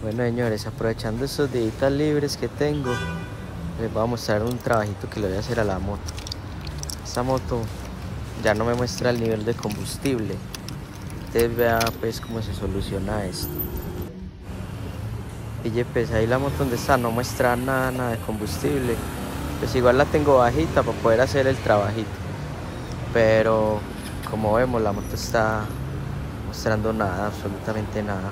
Bueno señores, aprovechando estos días libres que tengo, les voy a mostrar un trabajito que le voy a hacer a la moto. Esta moto ya no me muestra el nivel de combustible. Ustedes vean pues cómo se soluciona esto. Y pues ahí la moto donde está no muestra nada, nada de combustible. Pues igual la tengo bajita para poder hacer el trabajito. Pero como vemos la moto está mostrando nada, absolutamente nada.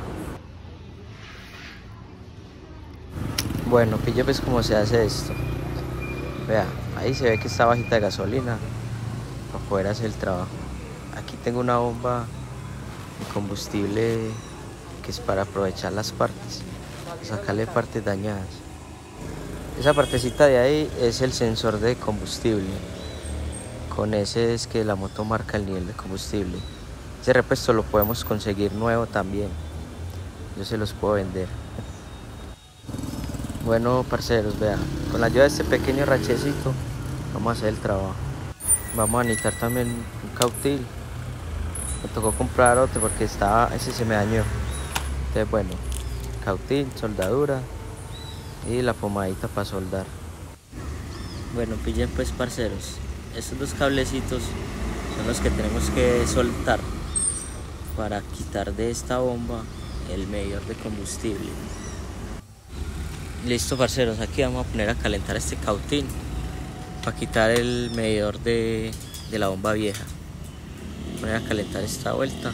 Bueno, pille pues cómo se hace esto. Vea, ahí se ve que está bajita de gasolina para poder hacer el trabajo. Aquí tengo una bomba de combustible que es para aprovechar las partes, sacarle partes dañadas. Esa partecita de ahí es el sensor de combustible. Con ese es que la moto marca el nivel de combustible. Ese repuesto lo podemos conseguir nuevo también. Yo se los puedo vender. Bueno, parceros, vean, con la ayuda de este pequeño rachecito vamos a hacer el trabajo. Vamos a necesitar también un cautil. Me tocó comprar otro porque estaba, ese se me dañó. Entonces, bueno, cautil, soldadura y la pomadita para soldar. Bueno, pillen pues, parceros. Estos dos cablecitos son los que tenemos que soltar para quitar de esta bomba el medidor de combustible. Listo parceros, aquí vamos a poner a calentar este cautín para quitar el medidor de, la bomba vieja. Poner a calentar esta vuelta.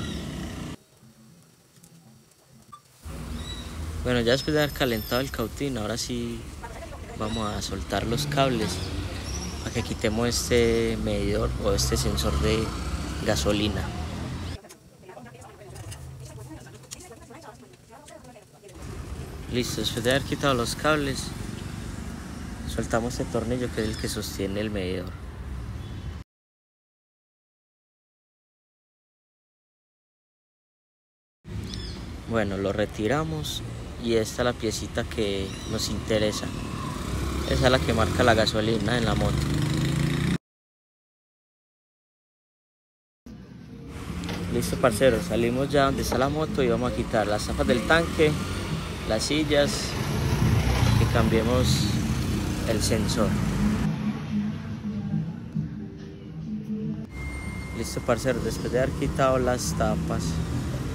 Bueno, ya después de haber calentado el cautín, ahora sí vamos a soltar los cables para que quitemos este medidor o este sensor de gasolina. Listo, después de haber quitado los cables, soltamos este tornillo que es el que sostiene el medidor. Bueno, lo retiramos y esta es la piecita que nos interesa. Esa es la que marca la gasolina en la moto. Listo parceros, salimos ya donde está la moto y vamos a quitar las zapas del tanque las sillas que cambiemos el sensor. Listo parceros después de haber quitado las tapas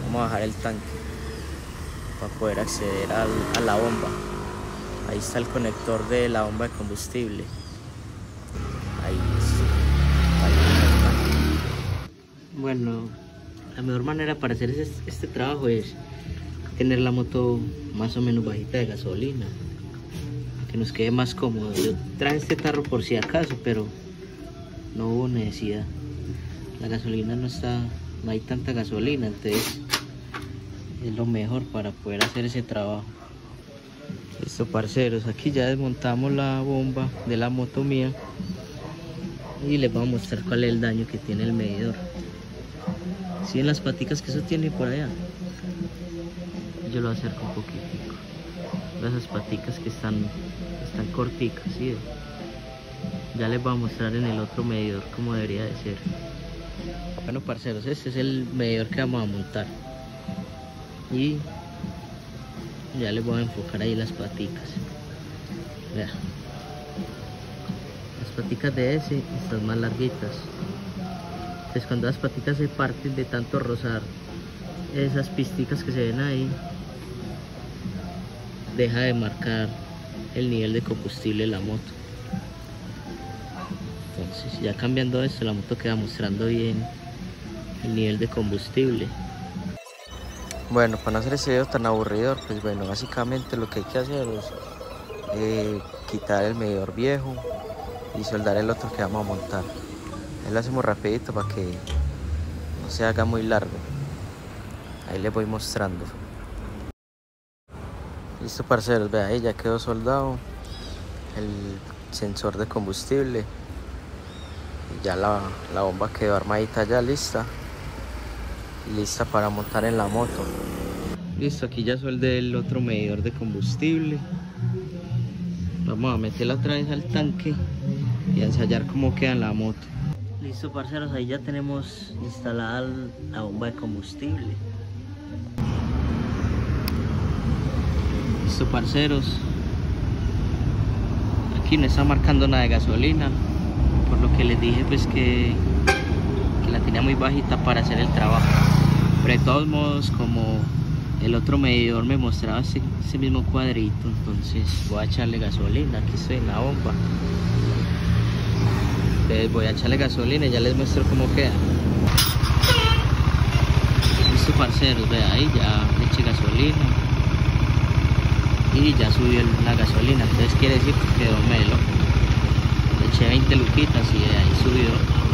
vamos a bajar el tanque para poder acceder a la bomba. Ahí está el conector de la bomba de combustible. Ahí está bueno la mejor manera para hacer este trabajo es tener la moto más o menos bajita de gasolina. Que nos quede más cómodo. Yo traje este tarro por si acaso pero no hubo necesidad. La gasolina no está no hay tanta gasolina entonces es lo mejor para poder hacer ese trabajo. Listo parceros aquí ya desmontamos la bomba de la moto mía y les voy a mostrar cuál es el daño que tiene el medidor. Si en las paticas que eso tiene por allá yo lo acerco un poquitico. Esas paticas que están están corticas ¿sí? ya les voy a mostrar en el otro medidor como debería de ser. Bueno parceros este es el medidor que vamos a montar. Y ya les voy a enfocar ahí las paticas. Vean las paticas de ese están más larguitas. Entonces cuando las paticas se parten de tanto rozar esas pisticas que se ven ahí deja de marcar el nivel de combustible de la moto. Entonces ya cambiando esto la moto queda mostrando bien el nivel de combustible. Bueno para no hacer ese video tan aburridor pues bueno básicamente lo que hay que hacer es eh, quitar el medidor viejo y soldar el otro que vamos a montar. Ahí lo hacemos rapidito para que no se haga muy largo. Ahí les voy mostrando Listo parceros, vea ahí ya quedó soldado el sensor de combustible. Ya la, la bomba quedó armadita ya lista. Lista para montar en la moto. Listo, aquí ya soldé el otro medidor de combustible. Vamos a meterla otra vez al tanque y a ensayar cómo queda en la moto. Listo parceros, ahí ya tenemos instalada la bomba de combustible. Listo, parceros. Aquí no está marcando nada de gasolina. Por lo que les dije, pues que, que la tenía muy bajita para hacer el trabajo. Pero de todos modos, como el otro medidor me mostraba ese, mismo cuadrito entonces voy a echarle gasolina aquí estoy en la bomba entonces voy a echarle gasolina y ya les muestro cómo queda listo parceros ve ahí ya le eché gasolina y ya subió la gasolina. Entonces quiere decir que quedó le eché 20 luquitas y ahí subió